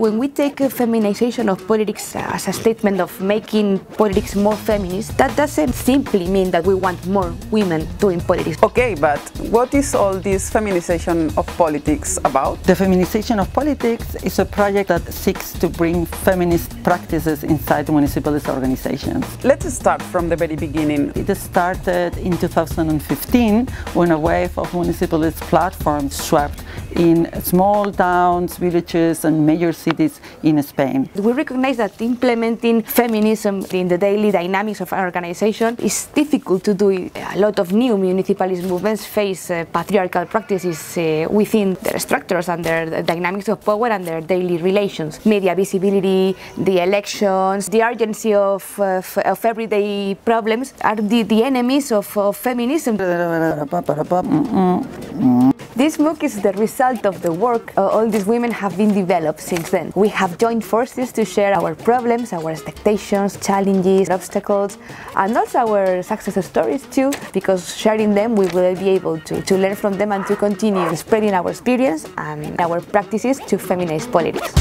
when we take a feminization of politics as a statement of making politics more feminist, that doesn't simply mean that we want more women doing politics. Okay, but what is all this feminization of politics about? The feminization of politics is a project that seeks to bring feminist practices inside municipalist organizations. Let's start from the very beginning. It started in 2015 when a wave of municipalist platforms swept in small towns, villages and major cities in Spain. We recognize that implementing feminism in the daily dynamics of an organization is difficult to do. A lot of new municipalist movements face uh, patriarchal practices uh, within their structures and their dynamics of power and their daily relations. Media visibility, the elections, the urgency of, uh, of everyday problems are the, the enemies of, of feminism. This MOOC is the result of the work uh, all these women have been developed since then. We have joined forces to share our problems, our expectations, challenges, obstacles, and also our success stories too, because sharing them we will be able to, to learn from them and to continue spreading our experience and our practices to feminist politics.